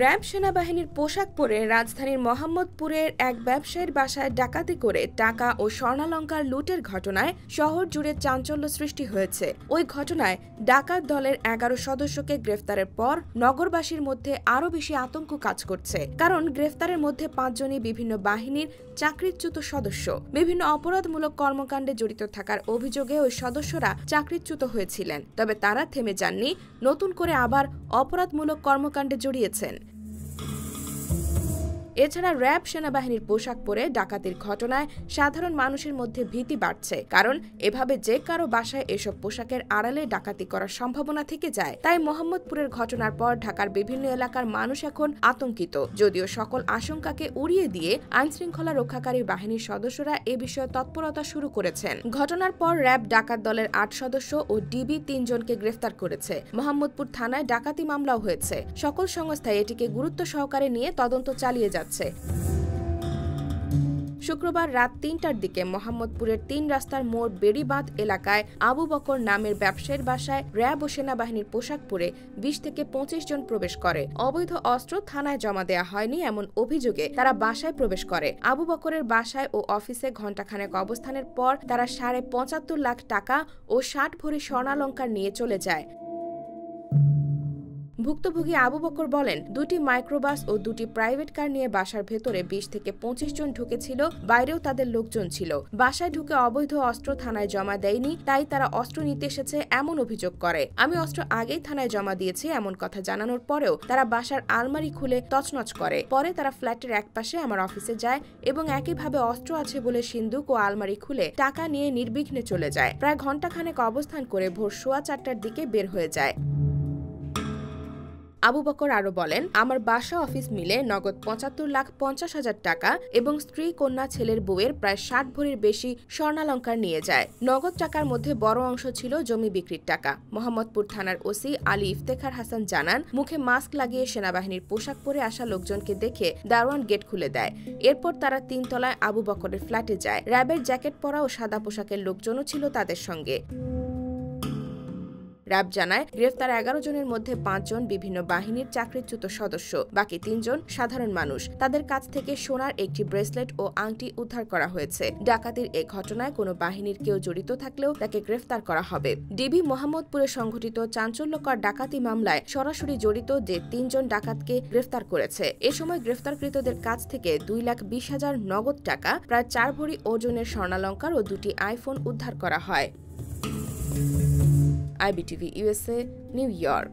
RAB সেনাবাহিনীর পোশাক পরে রাজধানীর মোহাম্মদপুরের এক ব্যবসায়ীর বাসায় ডাকাতি করে টাকা ও স্বর্ণালঙ্কার লুটের ঘটনায় শহর জুড়ে চাঞ্চল্য সৃষ্টি হয়েছে। ওই ঘটনায় ডাকাত দলের এগারো সদস্যকে গ্রেফতারের পর নগরবাসীর মধ্যে আরও বেশি আতঙ্ক কাজ করছে। কারণ গ্রেফতারের মধ্যে পাঁচজনই বিভিন্ন বাহিনীর চাকরিচ্যুত সদস্য। বিভিন্ন অপরাধমূলক কর্মকাণ্ডে জড়িত থাকার অভিযোগে ওই সদস্যরা চাকরিচ্যুত হয়েছিলেন। তবে তারা থেমে যাননি, নতুন করে আবার অপরাধমূলক কর্মকাণ্ডে জড়িয়েছেন। এছাড়া র্যাব সেনাবাহিনীর পোশাক পরে ডাকাতির ঘটনায় সাধারণ মানুষের মধ্যে ভীতি বাড়ছে। কারণ, এভাবে যে কারও বাসায় এসব পোশাকের আড়ালে ডাকাতি করার সম্ভাবনা থেকে যায়, তাই মোহাম্মদপুরের ঘটনার পর ঢাকার বিভিন্ন এলাকার মানুষ এখন আতঙ্কিত। যদিও সকল আশঙ্কাকে উড়িয়ে দিয়ে আইনশৃঙ্খলা রক্ষাকারী বাহিনীর সদস্যরা এ বিষয়ে তৎপরতা শুরু করেছেন। ঘটনার পর র্যাব ডাকাত দলের আট সদস্য ও ডিবি তিনজনকে গ্রেফতার করেছে। মোহাম্মদপুর থানায় ডাকাতি মামলাও হয়েছে। সকল সংস্থায় এটিকে গুরুত্ব সহকারে নিয়ে তদন্ত চালিয়ে যাচ্ছে। যাচ্ছে। শুক্রবার রাত তিনটার দিকে মোহাম্মদপুরের তিন রাস্তার মোড় বেড়িবাঁধ এলাকায় আবু বকর নামের ব্যবসায়ীর বাসায় র্যাব ও সেনাবাহিনীর পোশাক পরে বিশ থেকে পঁচিশ জন প্রবেশ করে। অবৈধ অস্ত্র থানায় জমা দেয়া হয়নি এমন অভিযোগে তারা বাসায় প্রবেশ করে। আবু বকরের বাসায় ও অফিসে ঘণ্টাখানেক অবস্থানের পর তারা সাড়ে পঁচাত্তর লাখ টাকা ও ষাট ভরি স্বর্ণালঙ্কার নিয়ে চলে যায়। ভুক্তভোগী আবু বকর বলেন, দুটি মাইক্রোবাস ও দুটি প্রাইভেট কার নিয়ে বাসার ভেতরে বিশ থেকে পঁচিশ জন ঢুকেছিল, বাইরেও তাদের লোকজন ছিল। বাসায় ঢুকে অবৈধ অস্ত্র থানায় জমা দেয়নি, তাই তারা অস্ত্র নিতে এসেছে এমন অভিযোগ করে। আমি অস্ত্র আগেই থানায় জমা দিয়েছি, এমন কথা জানানোর পরেও তারা বাসার আলমারি খুলে তছনছ করে। পরে তারা ফ্ল্যাটের একপাশে আমার অফিসে যায় এবং একইভাবে অস্ত্র আছে বলে সিন্দুক ও আলমারি খুলে টাকা নিয়ে নির্বিঘ্নে চলে যায়। প্রায় ঘণ্টাখানেক অবস্থান করে ভোর সোয়া চারটার দিকে বের হয়ে যায়। আবু বকর আরও বলেন, আমার বাসা অফিস মিলে নগদ পঁচাত্তর লাখ পঞ্চাশ হাজার টাকা এবং স্ত্রী, কন্যা, ছেলের বউয়ের প্রায় ষাট ভরির বেশি স্বর্ণালঙ্কার নিয়ে যায়। নগদ টাকার মধ্যে বড় অংশ ছিল জমি বিক্রির টাকা। মোহাম্মদপুর থানার ওসি আলী ইফতেখার হাসান জানান, মুখে মাস্ক লাগিয়ে সেনাবাহিনীর পোশাক পরে আসা লোকজনকে দেখে দারোয়ান গেট খুলে দেয়। এরপর তারা তিনতলায় আবু বকরের ফ্ল্যাটে যায়। র্যাবের জ্যাকেট পরা ও সাদা পোশাকের লোকজনও ছিল তাদের সঙ্গে। র্যাব জানায়, গ্রেফতার এগারো জনের মধ্যে পাঁচজন বিভিন্ন বাহিনীর চাকরিচ্যুত সদস্য, বাকি তিনজন সাধারণ মানুষ। তাদের কাছ থেকে সোনার একটি ব্রেসলেট ও আংটি উদ্ধার করা হয়েছে। ডাকাতির এ ঘটনায় কোনো বাহিনীর কেউ জড়িত থাকলেও তাকে গ্রেফতার করা হবে। ডিবি মোহাম্মদপুরে সংঘটিত চাঞ্চল্যকর ডাকাতি মামলায় সরাসরি জড়িত যে তিনজন ডাকাতকে গ্রেফতার করেছে। এ সময় গ্রেফতারকৃতদের কাছ থেকে দুই লাখ বিশ হাজার নগদ টাকা, প্রায় চার ভরি ওজনের স্বর্ণালঙ্কার ও দুটি আইফোন উদ্ধার করা হয়। IBTV USA, New York.